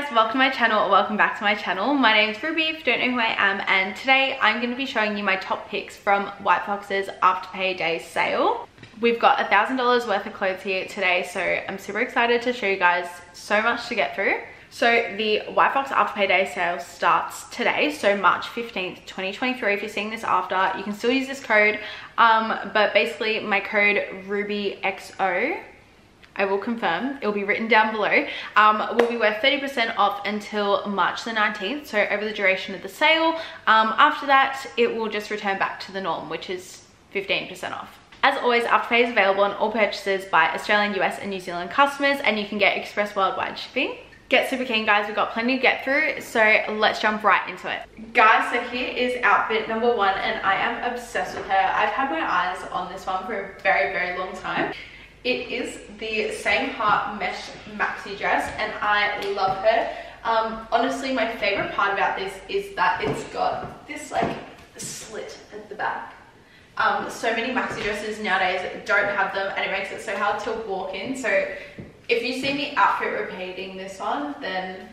guys, welcome to my channel or welcome back to my channel. My name is Ruby, if you don't know who I am, and today I'm going to be showing you my top picks from White Fox's Afterpay Day sale. We've got a $1,000 worth of clothes here today, so I'm super excited to show you guys so much to get through. So the White Fox Afterpay Day sale starts today, so March 15th, 2023. If you're seeing this after, you can still use this code, um, but basically my code RUBYXO I will confirm, it'll be written down below, um, will be worth 30% off until March the 19th, so over the duration of the sale. Um, after that, it will just return back to the norm, which is 15% off. As always, Afterpay is available on all purchases by Australian, US and New Zealand customers, and you can get express worldwide shipping. Get super keen guys, we've got plenty to get through, so let's jump right into it. Guys, so here is outfit number one, and I am obsessed with her. I've had my eyes on this one for a very, very long time. It is the same heart mesh maxi dress and I love her. Um, honestly, my favorite part about this is that it's got this like slit at the back. Um, so many maxi dresses nowadays don't have them and it makes it so hard to walk in. So if you see me outfit repeating this one, then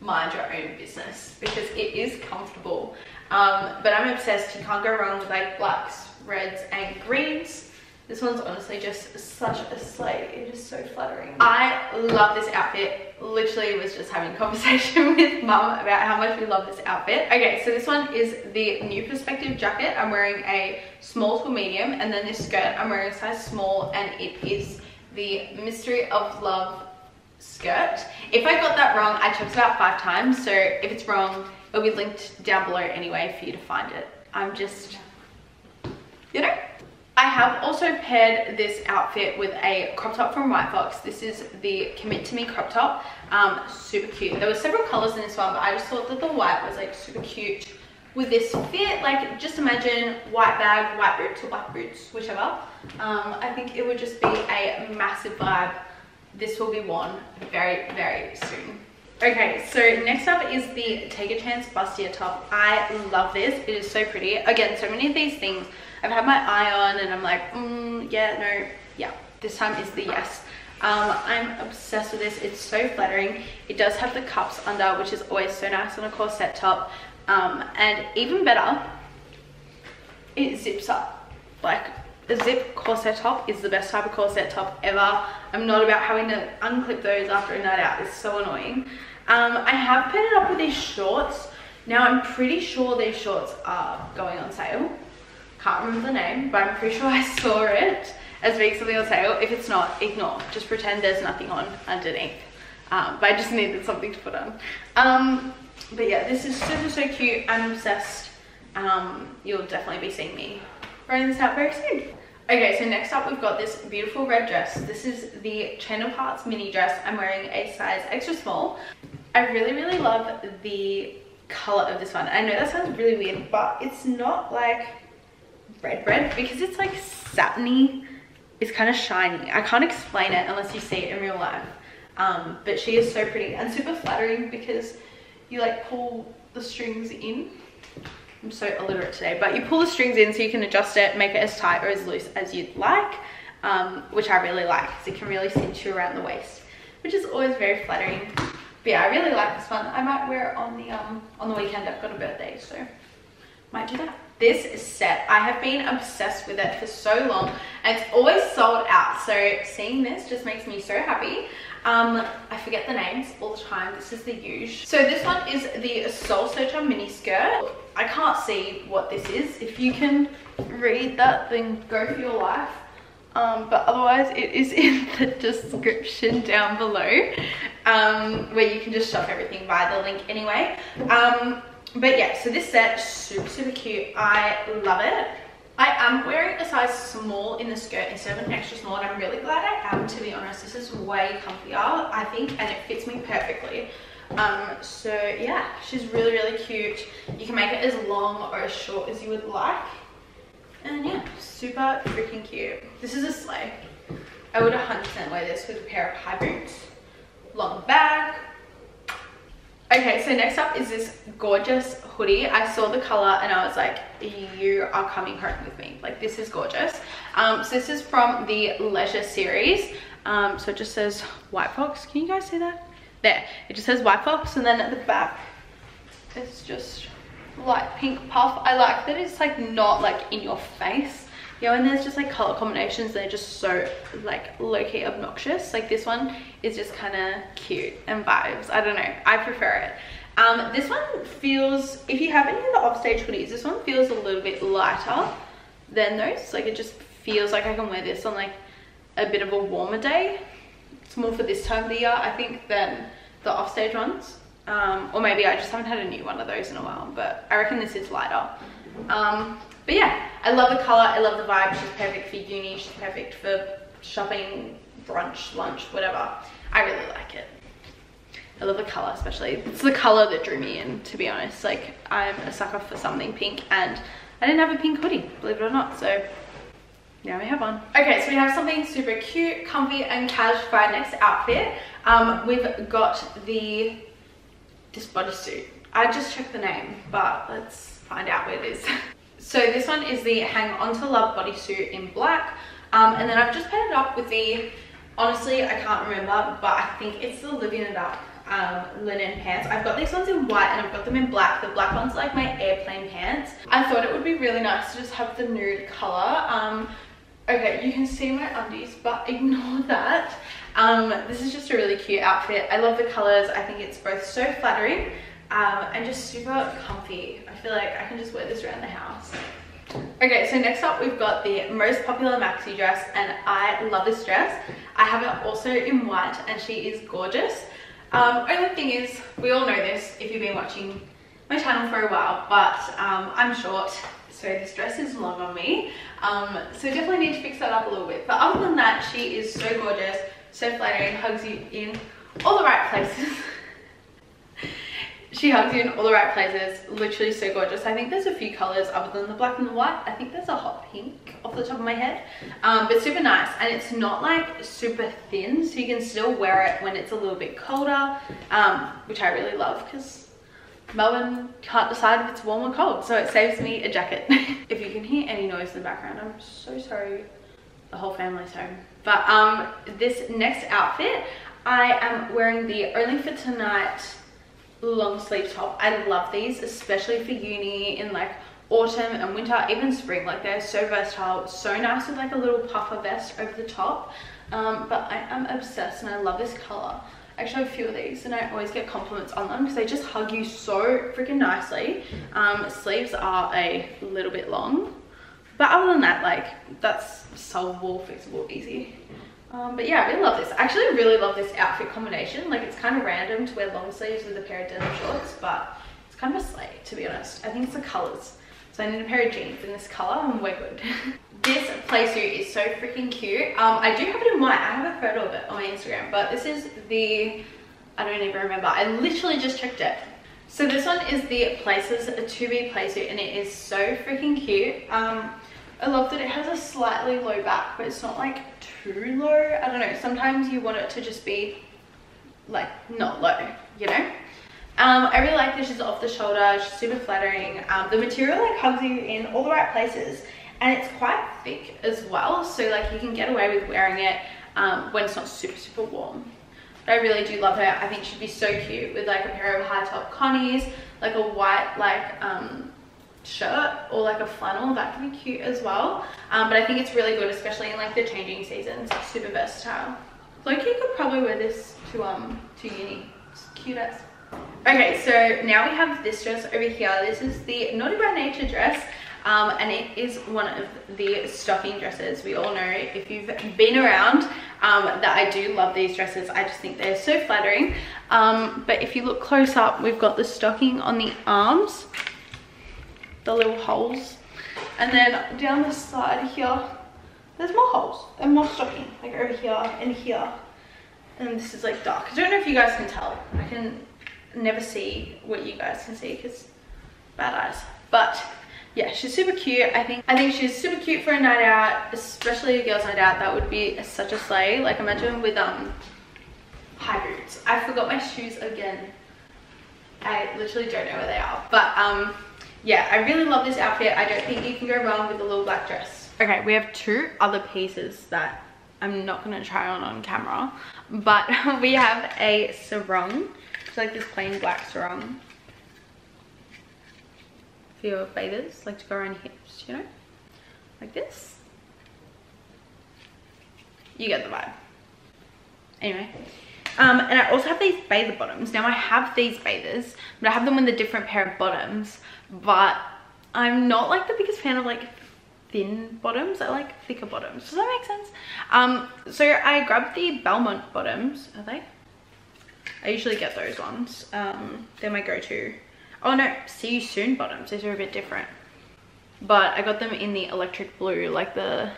mind your own business because it is comfortable. Um, but I'm obsessed. You can't go wrong with like blacks, reds and greens. This one's honestly just such a slay. It is so flattering. I love this outfit. Literally was just having a conversation with mum about how much we love this outfit. Okay, so this one is the new perspective jacket. I'm wearing a small to medium and then this skirt I'm wearing a size small and it is the Mystery of Love skirt. If I got that wrong, I checked about five times. So if it's wrong, it'll be linked down below anyway for you to find it. I'm just, you know, I have also paired this outfit with a crop top from White Fox. This is the Commit to Me crop top. Um, super cute. There were several colors in this one, but I just thought that the white was like super cute with this fit. Like just imagine white bag, white boots or black boots, whichever. Um, I think it would just be a massive vibe. This will be worn very, very soon. Okay, so next up is the Take a Chance Bustier top. I love this. It is so pretty. Again, so many of these things I've had my eye on and I'm like, mm, yeah, no, yeah. This time is the yes. Um, I'm obsessed with this. It's so flattering. It does have the cups under, which is always so nice on a corset top. Um, and even better, it zips up. Like a zip corset top is the best type of corset top ever. I'm not about having to unclip those after a night out. It's so annoying. Um, I have paired it up with these shorts. Now I'm pretty sure these shorts are going on sale can't remember the name, but I'm pretty sure I saw it as being something on sale. If it's not, ignore. Just pretend there's nothing on underneath. Um, but I just needed something to put on. Um, but yeah, this is super, so cute. I'm obsessed. Um, you'll definitely be seeing me wearing this out very soon. Okay, so next up we've got this beautiful red dress. This is the Chain of Hearts mini dress. I'm wearing a size extra small. I really, really love the color of this one. I know that sounds really weird, but it's not like red bread because it's like satiny. It's kind of shiny. I can't explain it unless you see it in real life. Um, but she is so pretty and super flattering because you like pull the strings in. I'm so illiterate today but you pull the strings in so you can adjust it make it as tight or as loose as you'd like um, which i really like because it can really cinch you around the waist which is always very flattering. But yeah i really like this one. I might wear it on the um on the weekend. I've got a birthday so might do that this set. I have been obsessed with it for so long and it's always sold out. So seeing this just makes me so happy. Um i forget the names all the time. This is the huge. So this one is the soul searcher mini skirt i can't see what this is. If you can read that then go for your life. Um, but otherwise it is in the description down below um, where you can just shop everything via the link anyway. Um, but yeah so this set super super cute. I love it. I am wearing a size small in the skirt instead of an extra small and i'm really glad i am to be honest. This is way comfier i think and it fits me perfectly. Um so yeah she's really really cute. You can make it as long or as short as you would like. And yeah super freaking cute. This is a slay. I would 100 percent wear this with a pair of high boots long bag Okay, so next up is this gorgeous hoodie. I saw the color and I was like, you are coming home with me. Like this is gorgeous. Um, so this is from the Leisure series. Um, so it just says White Fox. Can you guys see that? there it just says white fox and then at the back it's just light pink puff i like that it's like not like in your face know and there's just like color combinations they're just so like low-key obnoxious. Like this one is just kind of cute and vibes. I don't know. I prefer it. Um this one feels if you have any of the offstage hoodies this one feels a little bit lighter than those. Like it just feels like i can wear this on like a bit of a warmer day. It's more for this time of the year i think than the offstage ones. Um, or maybe I just haven't had a new one of those in a while but I reckon this is lighter. Um, but yeah I love the color I love the vibe she's perfect for uni she's perfect for shopping brunch lunch whatever I really like it I love the color especially it's the color that drew me in to be honest like I'm a sucker for something pink and I didn't have a pink hoodie believe it or not so now we have one. Okay, so we have something super cute, comfy, and cash for our next outfit. Um, we've got the this bodysuit. I just checked the name, but let's find out where it is. so this one is the Hang On To Love bodysuit in black. Um, and then I've just paired it up with the, honestly, I can't remember, but I think it's the Living It Up um, linen pants. I've got these ones in white and I've got them in black. The black one's like my airplane pants. I thought it would be really nice to just have the nude color. Um, okay, you can see my undies, but ignore that. Um, this is just a really cute outfit. I love the colors. I think it's both so flattering um, and just super comfy. I feel like I can just wear this around the house. Okay, so next up we've got the most popular maxi dress and I love this dress. I have it also in white and she is gorgeous. Um, only thing is, we all know this if you've been watching my channel for a while, but um, I'm short, so this dress is long on me. Um, so definitely need to fix that up a little bit. But other than that, she is so gorgeous so flattering, hugs you in all the right places. she hugs you in all the right places, literally so gorgeous. I think there's a few colors other than the black and the white. I think there's a hot pink off the top of my head, um, but super nice. And it's not like super thin, so you can still wear it when it's a little bit colder, um, which I really love because Melbourne can't decide if it's warm or cold, so it saves me a jacket. if you can hear any noise in the background, I'm so sorry the whole family's home. But um, this next outfit, I am wearing the Only for Tonight long sleeve top. I love these, especially for uni in like autumn and winter, even spring. Like they're so versatile, so nice with like a little puffer vest over the top. Um, but I am obsessed and I love this color. I actually have a few of these and I always get compliments on them because they just hug you so freaking nicely. Um, sleeves are a little bit long but other than that, like, that's solvable, fixable, easy. Um, but yeah, I really love this. I actually really love this outfit combination. Like, it's kind of random to wear long sleeves with a pair of denim shorts, but it's kind of a slay, to be honest. I think it's the colors. So I need a pair of jeans in this color and we're good. this playsuit is so freaking cute. Um, I do have it in white. I have a photo of it on my Instagram, but this is the, I don't even remember. I literally just checked it. So this one is the Places to Be playsuit and it is so freaking cute. Um, I love that it has a slightly low back, but it's not like too low. I don't know, sometimes you want it to just be like not low, you know? Um, I really like this. she's off the shoulder, she's super flattering. Um, the material like hugs you in all the right places and it's quite thick as well. So like you can get away with wearing it um, when it's not super, super warm. But I really do love her. I think she'd be so cute with like a pair of high top connies, like a white like um, shirt or like a flannel that can be cute as well. Um, but i think it's really good especially in like the changing seasons. It's super versatile. Lowkey could probably wear this to um to uni. It's cute as. Okay so now we have this dress over here. This is the naughty by nature dress um, and it is one of the stocking dresses. We all know if you've been around um, that I do love these dresses. I just think they're so flattering. Um, but if you look close up we've got the stocking on the arms the little holes. And then down the side here, there's more holes and more stocking, like over here and here. And this is like dark. I don't know if you guys can tell. I can never see what you guys can see because bad eyes. But yeah, she's super cute. I think I think she's super cute for a night out, especially a girls' night out. That would be such a slay. Like imagine with um high boots. I forgot my shoes again. I literally don't know where they are. But um yeah, I really love this outfit. I don't think you can go wrong with the little black dress. Okay, we have two other pieces that I'm not gonna try on on camera. but we have a sarong. It's like this plain black sarong for your bathers, like to go around hips, you know? Like this. You get the vibe. Anyway. Um, and I also have these bather bottoms. Now I have these bathers, but I have them with a different pair of bottoms. But I'm not like the biggest fan of like thin bottoms. I like thicker bottoms. Does that make sense? Um, so I grabbed the Belmont bottoms. Are they? I usually get those ones. Um, they're my go-to. Oh no, see you soon bottoms. These are a bit different. But I got them in the electric blue, like the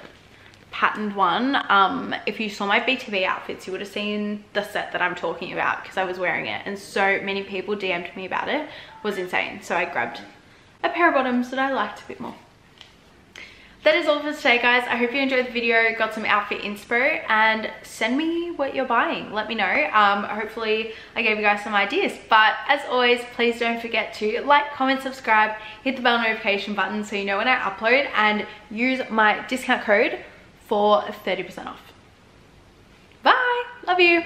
patterned one. Um, if you saw my BTB outfits, you would have seen the set that I'm talking about because I was wearing it. And so many people DM'd me about it. it was insane. So I grabbed a pair of bottoms that I liked a bit more that is all for today guys i hope you enjoyed the video got some outfit inspo and send me what you're buying let me know um, hopefully i gave you guys some ideas but as always please don't forget to like comment subscribe hit the bell notification button so you know when i upload and use my discount code for 30 percent off. Bye. Love you